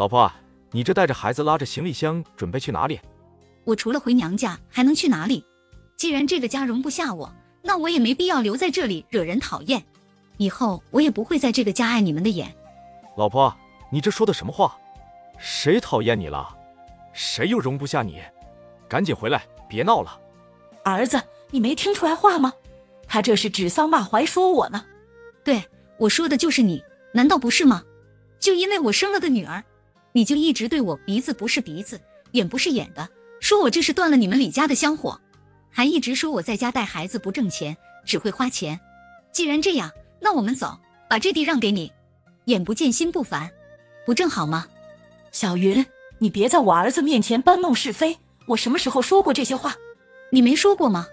老婆，你这带着孩子拉着行李箱准备去哪里？我除了回娘家还能去哪里？既然这个家容不下我，那我也没必要留在这里惹人讨厌。以后我也不会在这个家碍你们的眼。老婆，你这说的什么话？谁讨厌你了？谁又容不下你？赶紧回来，别闹了。儿子，你没听出来话吗？他这是指桑骂槐说我呢。对，我说的就是你，难道不是吗？就因为我生了个女儿，你就一直对我鼻子不是鼻子，眼不是眼的，说我这是断了你们李家的香火，还一直说我在家带孩子不挣钱，只会花钱。既然这样，那我们走，把这地让给你。眼不见心不烦，不正好吗？小云，你别在我儿子面前搬弄是非。我什么时候说过这些话？你没说过吗？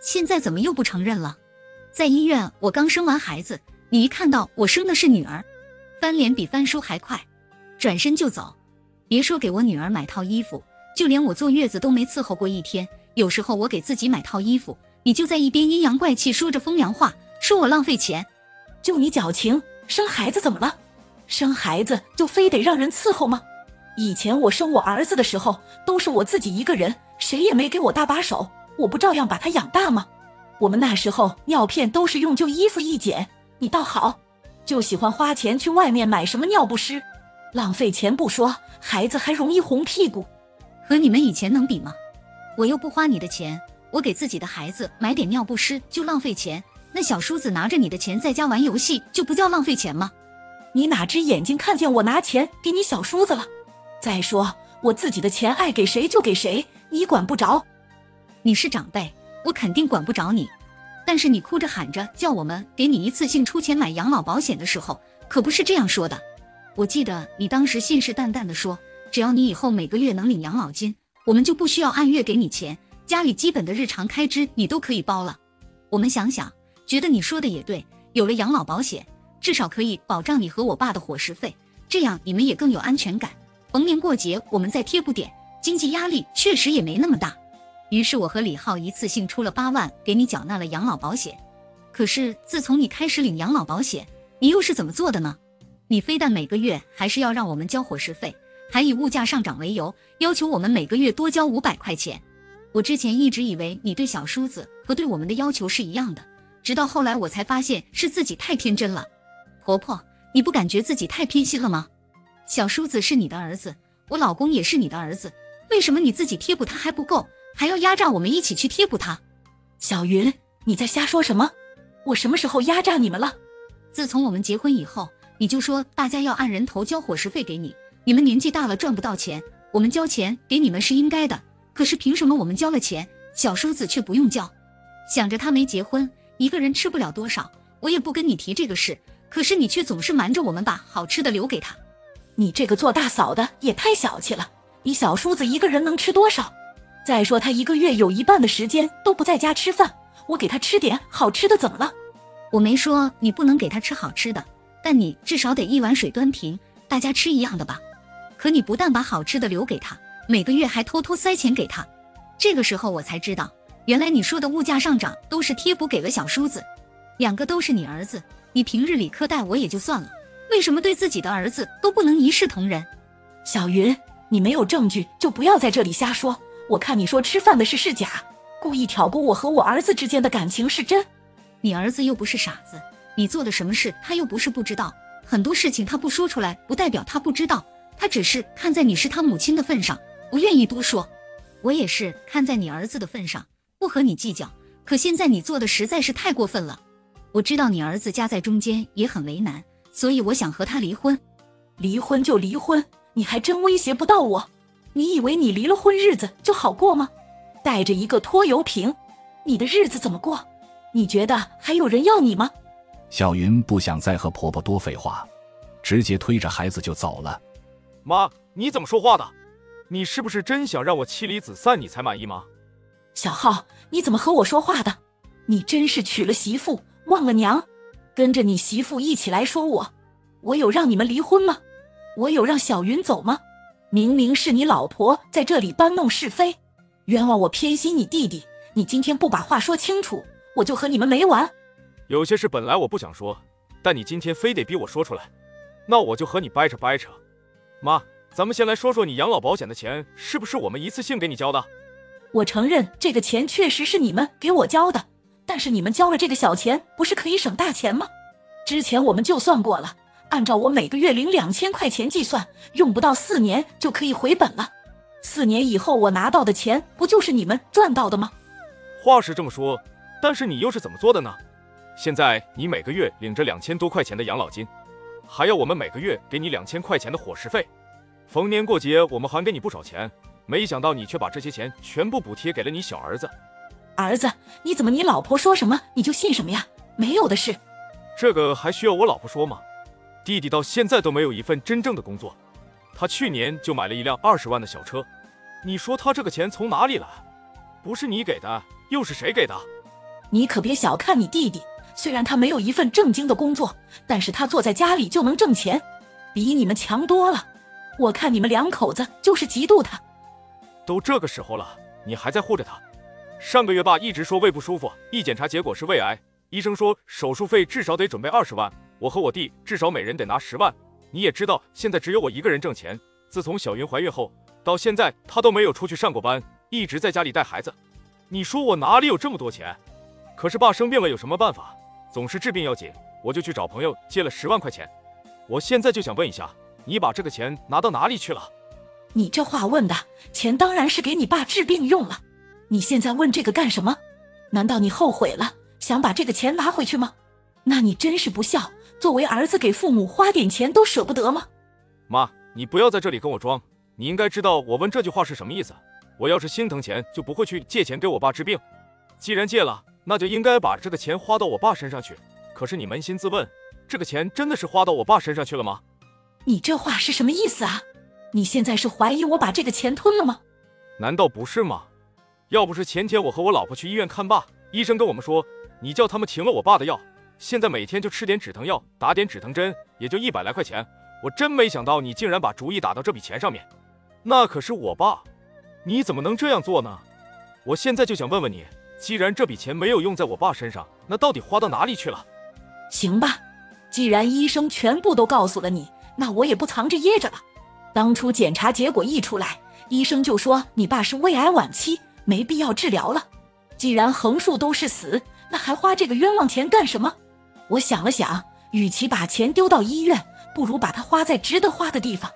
现在怎么又不承认了？在医院，我刚生完孩子，你一看到我生的是女儿，翻脸比翻书还快，转身就走。别说给我女儿买套衣服，就连我坐月子都没伺候过一天。有时候我给自己买套衣服，你就在一边阴阳怪气说着风凉话，说我浪费钱。就你矫情，生孩子怎么了？生孩子就非得让人伺候吗？以前我生我儿子的时候，都是我自己一个人，谁也没给我搭把手。我不照样把他养大吗？我们那时候尿片都是用旧衣服一剪，你倒好，就喜欢花钱去外面买什么尿不湿，浪费钱不说，孩子还容易红屁股，和你们以前能比吗？我又不花你的钱，我给自己的孩子买点尿不湿就浪费钱，那小叔子拿着你的钱在家玩游戏就不叫浪费钱吗？你哪只眼睛看见我拿钱给你小叔子了？再说我自己的钱爱给谁就给谁，你管不着。你是长辈，我肯定管不着你。但是你哭着喊着叫我们给你一次性出钱买养老保险的时候，可不是这样说的。我记得你当时信誓旦旦的说，只要你以后每个月能领养老金，我们就不需要按月给你钱，家里基本的日常开支你都可以包了。我们想想，觉得你说的也对，有了养老保险，至少可以保障你和我爸的伙食费，这样你们也更有安全感。逢年过节我们再贴补点，经济压力确实也没那么大。于是我和李浩一次性出了八万给你缴纳了养老保险。可是自从你开始领养老保险，你又是怎么做的呢？你非但每个月还是要让我们交伙食费，还以物价上涨为由，要求我们每个月多交五百块钱。我之前一直以为你对小叔子和对我们的要求是一样的，直到后来我才发现是自己太天真了。婆婆，你不感觉自己太偏心了吗？小叔子是你的儿子，我老公也是你的儿子，为什么你自己贴补他还不够？还要压榨我们一起去贴补他，小云，你在瞎说什么？我什么时候压榨你们了？自从我们结婚以后，你就说大家要按人头交伙食费给你，你们年纪大了赚不到钱，我们交钱给你们是应该的。可是凭什么我们交了钱，小叔子却不用交？想着他没结婚，一个人吃不了多少，我也不跟你提这个事。可是你却总是瞒着我们把好吃的留给他，你这个做大嫂的也太小气了。你小叔子一个人能吃多少？再说他一个月有一半的时间都不在家吃饭，我给他吃点好吃的怎么了？我没说你不能给他吃好吃的，但你至少得一碗水端平，大家吃一样的吧。可你不但把好吃的留给他，每个月还偷偷塞钱给他。这个时候我才知道，原来你说的物价上涨都是贴补给了小叔子。两个都是你儿子，你平日里苛待我也就算了，为什么对自己的儿子都不能一视同仁？小云，你没有证据就不要在这里瞎说。我看你说吃饭的事是假，故意挑拨我和我儿子之间的感情是真。你儿子又不是傻子，你做的什么事他又不是不知道。很多事情他不说出来，不代表他不知道，他只是看在你是他母亲的份上，不愿意多说。我也是看在你儿子的份上，不和你计较。可现在你做的实在是太过分了。我知道你儿子夹在中间也很为难，所以我想和他离婚。离婚就离婚，你还真威胁不到我。你以为你离了婚日子就好过吗？带着一个拖油瓶，你的日子怎么过？你觉得还有人要你吗？小云不想再和婆婆多废话，直接推着孩子就走了。妈，你怎么说话的？你是不是真想让我妻离子散，你才满意吗？小浩，你怎么和我说话的？你真是娶了媳妇忘了娘，跟着你媳妇一起来说我，我有让你们离婚吗？我有让小云走吗？明明是你老婆在这里搬弄是非，冤枉我偏心你弟弟。你今天不把话说清楚，我就和你们没完。有些事本来我不想说，但你今天非得逼我说出来，那我就和你掰扯掰扯。妈，咱们先来说说你养老保险的钱是不是我们一次性给你交的？我承认这个钱确实是你们给我交的，但是你们交了这个小钱，不是可以省大钱吗？之前我们就算过了，按照我每个月领两千块钱计算，用不到四年就可以回本了。四年以后我拿到的钱，不就是你们赚到的吗？话是这么说，但是你又是怎么做的呢？现在你每个月领着两千多块钱的养老金，还要我们每个月给你两千块钱的伙食费。逢年过节，我们还给你不少钱，没想到你却把这些钱全部补贴给了你小儿子。儿子，你怎么你老婆说什么你就信什么呀？没有的事。这个还需要我老婆说吗？弟弟到现在都没有一份真正的工作，他去年就买了一辆二十万的小车，你说他这个钱从哪里来？不是你给的，又是谁给的？你可别小看你弟弟，虽然他没有一份正经的工作，但是他坐在家里就能挣钱，比你们强多了。我看你们两口子就是嫉妒他。都这个时候了，你还在护着他？上个月爸一直说胃不舒服，一检查结果是胃癌，医生说手术费至少得准备二十万，我和我弟至少每人得拿十万。你也知道，现在只有我一个人挣钱。自从小云怀孕后，到现在他都没有出去上过班，一直在家里带孩子。你说我哪里有这么多钱？可是爸生病了，有什么办法？总是治病要紧，我就去找朋友借了十万块钱。我现在就想问一下。你把这个钱拿到哪里去了？你这话问的，钱当然是给你爸治病用了。你现在问这个干什么？难道你后悔了，想把这个钱拿回去吗？那你真是不孝，作为儿子给父母花点钱都舍不得吗？妈，你不要在这里跟我装，你应该知道我问这句话是什么意思。我要是心疼钱，就不会去借钱给我爸治病。既然借了，那就应该把这个钱花到我爸身上去。可是你扪心自问，这个钱真的是花到我爸身上去了吗？你这话是什么意思啊？你现在是怀疑我把这个钱吞了吗？难道不是吗？要不是前天我和我老婆去医院看爸，医生跟我们说你叫他们停了我爸的药，现在每天就吃点止疼药，打点止疼针，也就一百来块钱。我真没想到你竟然把主意打到这笔钱上面。那可是我爸，你怎么能这样做呢？我现在就想问问你，既然这笔钱没有用在我爸身上，那到底花到哪里去了？行吧，既然医生全部都告诉了你。那我也不藏着掖着了。当初检查结果一出来，医生就说你爸是胃癌晚期，没必要治疗了。既然横竖都是死，那还花这个冤枉钱干什么？我想了想，与其把钱丢到医院，不如把它花在值得花的地方。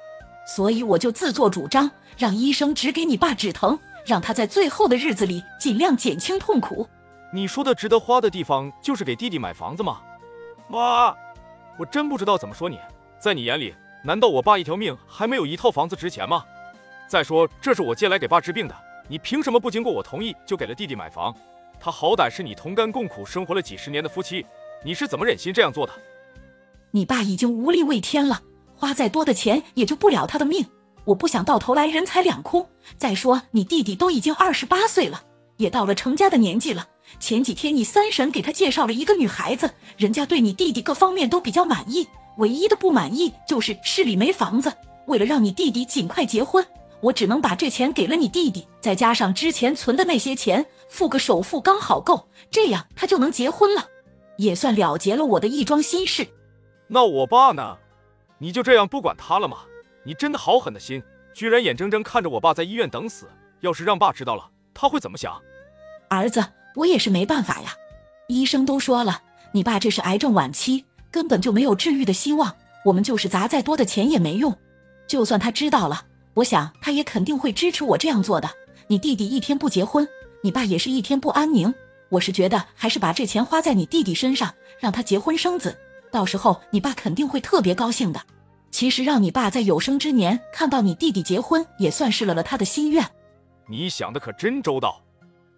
所以我就自作主张，让医生只给你爸止疼，让他在最后的日子里尽量减轻痛苦。你说的值得花的地方，就是给弟弟买房子吗？妈，我真不知道怎么说你。在你眼里，难道我爸一条命还没有一套房子值钱吗？再说，这是我借来给爸治病的，你凭什么不经过我同意就给了弟弟买房？他好歹是你同甘共苦生活了几十年的夫妻，你是怎么忍心这样做的？你爸已经无力为天了，花再多的钱也救不了他的命。我不想到头来人财两空。再说，你弟弟都已经二十八岁了，也到了成家的年纪了。前几天你三婶给他介绍了一个女孩子，人家对你弟弟各方面都比较满意。唯一的不满意就是市里没房子。为了让你弟弟尽快结婚，我只能把这钱给了你弟弟，再加上之前存的那些钱，付个首付刚好够，这样他就能结婚了，也算了结了我的一桩心事。那我爸呢？你就这样不管他了吗？你真的好狠的心，居然眼睁睁看着我爸在医院等死。要是让爸知道了，他会怎么想？儿子，我也是没办法呀。医生都说了，你爸这是癌症晚期。根本就没有治愈的希望，我们就是砸再多的钱也没用。就算他知道了，我想他也肯定会支持我这样做的。你弟弟一天不结婚，你爸也是一天不安宁。我是觉得还是把这钱花在你弟弟身上，让他结婚生子，到时候你爸肯定会特别高兴的。其实让你爸在有生之年看到你弟弟结婚，也算是了了他的心愿。你想的可真周到。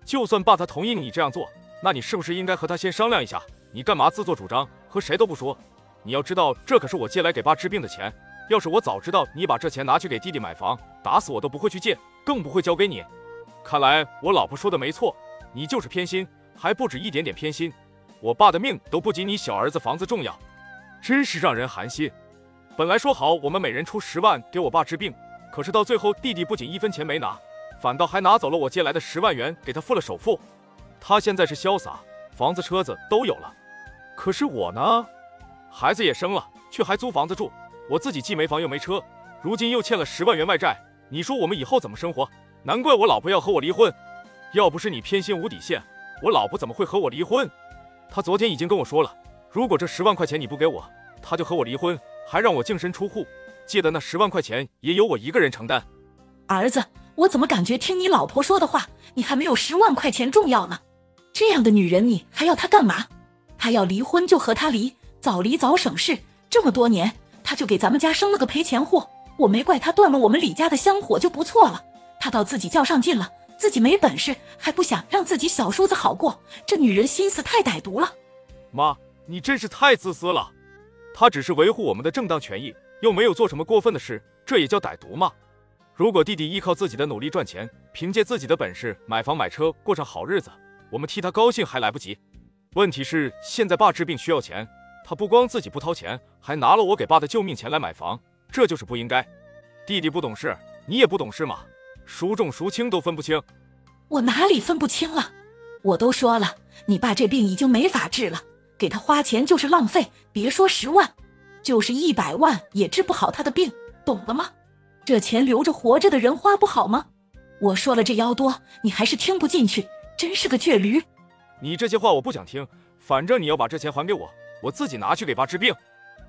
就算爸他同意你这样做，那你是不是应该和他先商量一下？你干嘛自作主张，和谁都不说？你要知道，这可是我借来给爸治病的钱。要是我早知道你把这钱拿去给弟弟买房，打死我都不会去借，更不会交给你。看来我老婆说的没错，你就是偏心，还不止一点点偏心。我爸的命都不及你小儿子房子重要，真是让人寒心。本来说好我们每人出十万给我爸治病，可是到最后弟弟不仅一分钱没拿，反倒还拿走了我借来的十万元给他付了首付。他现在是潇洒，房子车子都有了。可是我呢，孩子也生了，却还租房子住。我自己既没房又没车，如今又欠了十万元外债，你说我们以后怎么生活？难怪我老婆要和我离婚。要不是你偏心无底线，我老婆怎么会和我离婚？她昨天已经跟我说了，如果这十万块钱你不给我，她就和我离婚，还让我净身出户。借的那十万块钱也由我一个人承担。儿子，我怎么感觉听你老婆说的话，你还没有十万块钱重要呢？这样的女人，你还要她干嘛？她要离婚就和她离，早离早省事。这么多年，她就给咱们家生了个赔钱货，我没怪她断了我们李家的香火就不错了。她倒自己较上劲了，自己没本事，还不想让自己小叔子好过。这女人心思太歹毒了。妈，你真是太自私了。他只是维护我们的正当权益。又没有做什么过分的事，这也叫歹毒吗？如果弟弟依靠自己的努力赚钱，凭借自己的本事买房买车，过上好日子，我们替他高兴还来不及。问题是现在爸治病需要钱，他不光自己不掏钱，还拿了我给爸的救命钱来买房，这就是不应该。弟弟不懂事，你也不懂事嘛，孰重孰轻都分不清。我哪里分不清了？我都说了，你爸这病已经没法治了，给他花钱就是浪费，别说十万。就是一百万也治不好他的病，懂了吗？这钱留着活着的人花不好吗？我说了这妖多，你还是听不进去，真是个倔驴。你这些话我不想听，反正你要把这钱还给我，我自己拿去给爸治病。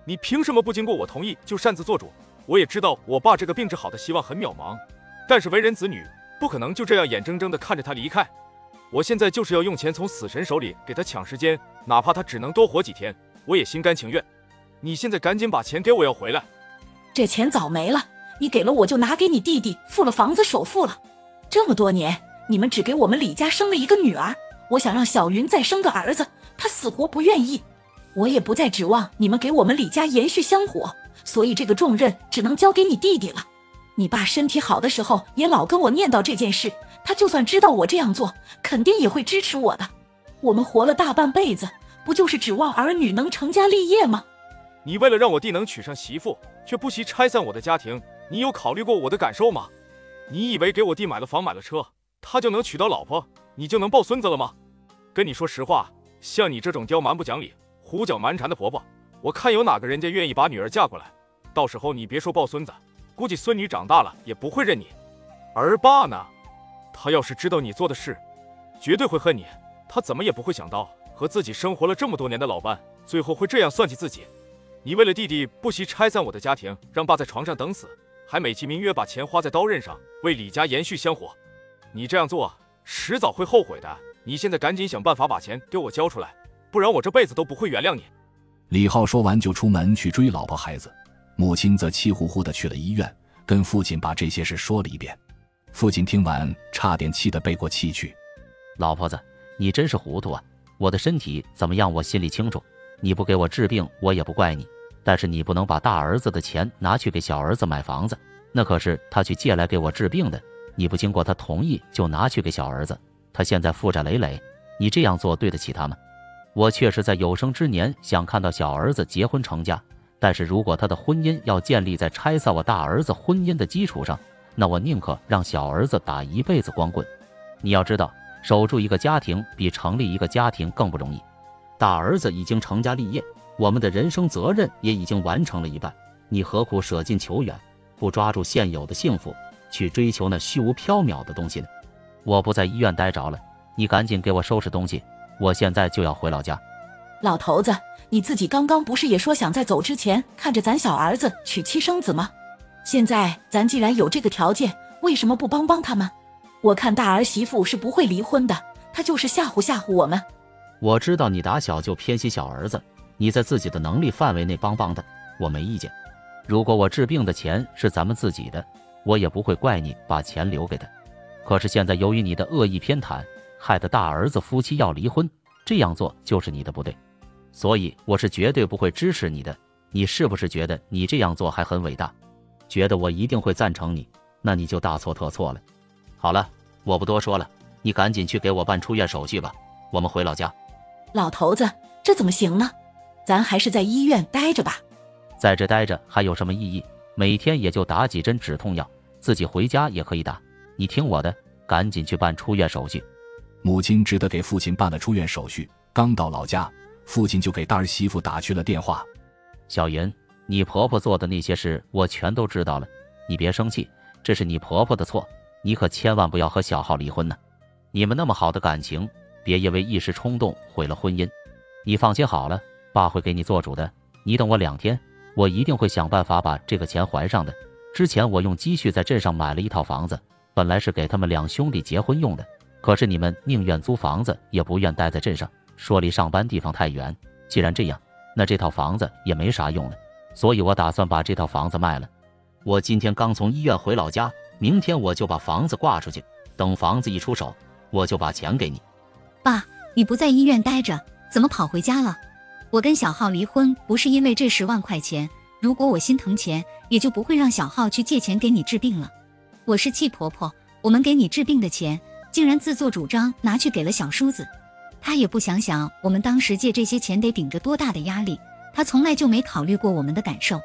你凭什么不经过我同意就擅自做主？我也知道我爸这个病治好的希望很渺茫，但是为人子女不可能就这样眼睁睁的看着他离开。我现在就是要用钱从死神手里给他抢时间，哪怕他只能多活几天，我也心甘情愿。你现在赶紧把钱给我要回来，这钱早没了，你给了我就拿给你弟弟付了房子首付了。这么多年，你们只给我们李家生了一个女儿，我想让小云再生个儿子，她死活不愿意。我也不再指望你们给我们李家延续香火，所以这个重任只能交给你弟弟了。你爸身体好的时候也老跟我念叨这件事，他就算知道我这样做，肯定也会支持我的。我们活了大半辈子，不就是指望儿女能成家立业吗？你为了让我弟能娶上媳妇，却不惜拆散我的家庭，你有考虑过我的感受吗？你以为给我弟买了房买了车，他就能娶到老婆，你就能抱孙子了吗？跟你说实话，像你这种刁蛮不讲理、胡搅蛮缠的婆婆，我看有哪个人家愿意把女儿嫁过来？到时候你别说抱孙子，估计孙女长大了也不会认你。而爸呢，他要是知道你做的事，绝对会恨你。他怎么也不会想到，和自己生活了这么多年的老伴，最后会这样算计自己。你为了弟弟不惜拆散我的家庭，让爸在床上等死，还美其名曰把钱花在刀刃上，为李家延续香火。你这样做迟早会后悔的。你现在赶紧想办法把钱给我交出来，不然我这辈子都不会原谅你。李浩说完就出门去追老婆孩子，母亲则气呼呼的去了医院，跟父亲把这些事说了一遍。父亲听完，差点气得背过气去。老婆子，你真是糊涂啊！我的身体怎么样，我心里清楚。你不给我治病，我也不怪你。但是你不能把大儿子的钱拿去给小儿子买房子，那可是他去借来给我治病的。你不经过他同意就拿去给小儿子，他现在负债累累，你这样做对得起他吗？我确实在有生之年想看到小儿子结婚成家，但是如果他的婚姻要建立在拆散我大儿子婚姻的基础上，那我宁可让小儿子打一辈子光棍。你要知道，守住一个家庭比成立一个家庭更不容易。大儿子已经成家立业，我们的人生责任也已经完成了一半，你何苦舍近求远，不抓住现有的幸福，去追求那虚无缥缈的东西呢？我不在医院待着了，你赶紧给我收拾东西，我现在就要回老家。老头子，你自己刚刚不是也说想在走之前看着咱小儿子娶妻生子吗？现在咱既然有这个条件，为什么不帮帮他们？我看大儿媳妇是不会离婚的，他就是吓唬吓唬我们。我知道你打小就偏心小儿子，你在自己的能力范围内帮帮他，我没意见。如果我治病的钱是咱们自己的，我也不会怪你把钱留给他。可是现在由于你的恶意偏袒，害得大儿子夫妻要离婚，这样做就是你的不对，所以我是绝对不会支持你的。你是不是觉得你这样做还很伟大？觉得我一定会赞成你？那你就大错特错了。好了，我不多说了，你赶紧去给我办出院手续吧，我们回老家。老头子，这怎么行呢？咱还是在医院待着吧。在这待着还有什么意义？每天也就打几针止痛药，自己回家也可以打。你听我的，赶紧去办出院手续。母亲只得给父亲办了出院手续。刚到老家，父亲就给大儿媳妇打去了电话。小云，你婆婆做的那些事我全都知道了。你别生气，这是你婆婆的错，你可千万不要和小浩离婚呢。你们那么好的感情，别因为一时冲动毁了婚姻。你放心好了，爸会给你做主的。你等我两天，我一定会想办法把这个钱还上的。之前我用积蓄在镇上买了一套房子，本来是给他们两兄弟结婚用的，可是你们宁愿租房子，也不愿待在镇上，说离上班地方太远。既然这样，那这套房子也没啥用了，所以我打算把这套房子卖了。我今天刚从医院回老家，明天我就把房子挂出去，等房子一出手，我就把钱给你。爸，你不在医院待着，怎么跑回家了？我跟小浩离婚不是因为这十万块钱，如果我心疼钱，也就不会让小浩去借钱给你治病了。我是气婆婆，我们给你治病的钱，竟然自作主张拿去给了小叔子，他也不想想我们当时借这些钱得顶着多大的压力，他从来就没考虑过我们的感受。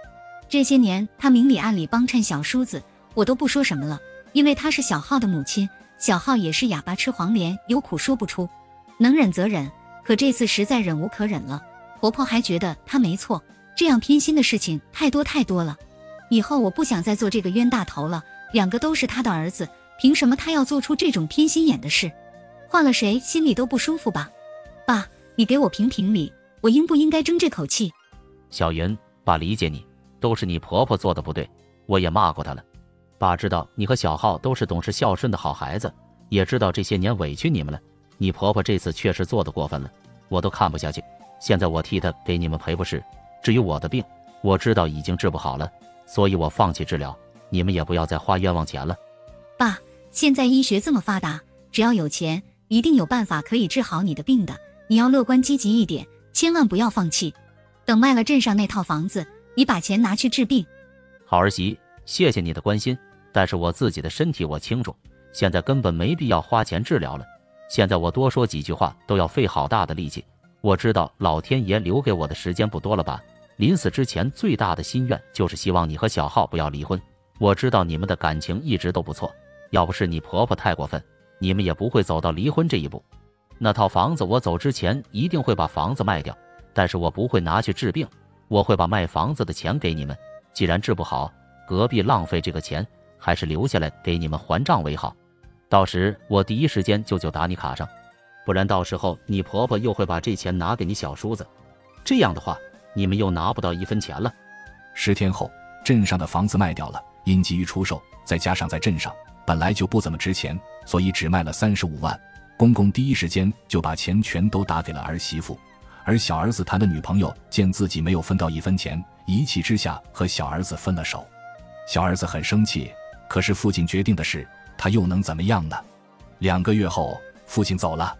这些年他明里暗里帮衬小叔子，我都不说什么了，因为他是小浩的母亲，小浩也是哑巴吃黄连，有苦说不出，能忍则忍，可这次实在忍无可忍了。婆婆还觉得她没错，这样偏心的事情太多太多了。以后我不想再做这个冤大头了。两个都是他的儿子，凭什么他要做出这种偏心眼的事？换了谁心里都不舒服吧？爸，你给我评评理，我应不应该争这口气？小云，爸理解你，都是你婆婆做的不对，我也骂过她了。爸知道你和小浩都是懂事孝顺的好孩子，也知道这些年委屈你们了。你婆婆这次确实做的过分了，我都看不下去。现在我替她给你们赔不是。至于我的病，我知道已经治不好了，所以我放弃治疗。你们也不要再花冤枉钱了。爸，现在医学这么发达，只要有钱，一定有办法可以治好你的病的。你要乐观积极一点，千万不要放弃。等卖了镇上那套房子，你把钱拿去治病。好儿媳，谢谢你的关心，但是我自己的身体我清楚，现在根本没必要花钱治疗了。现在我多说几句话都要费好大的力气。我知道老天爷留给我的时间不多了吧？临死之前最大的心愿就是希望你和小浩不要离婚。我知道你们的感情一直都不错，要不是你婆婆太过分，你们也不会走到离婚这一步。那套房子我走之前一定会把房子卖掉，但是我不会拿去治病，我会把卖房子的钱给你们。既然治不好，何必浪费这个钱？还是留下来给你们还账为好。到时我第一时间就就打你卡上。不然到时候你婆婆又会把这钱拿给你小叔子，这样的话你们又拿不到一分钱了。十天后，镇上的房子卖掉了，因急于出售，再加上在镇上本来就不怎么值钱，所以只卖了三十五万。公公第一时间就把钱全都打给了儿媳妇，而小儿子谈的女朋友见自己没有分到一分钱，一气之下和小儿子分了手。小儿子很生气，可是父亲决定的事，他又能怎么样呢？两个月后，父亲走了。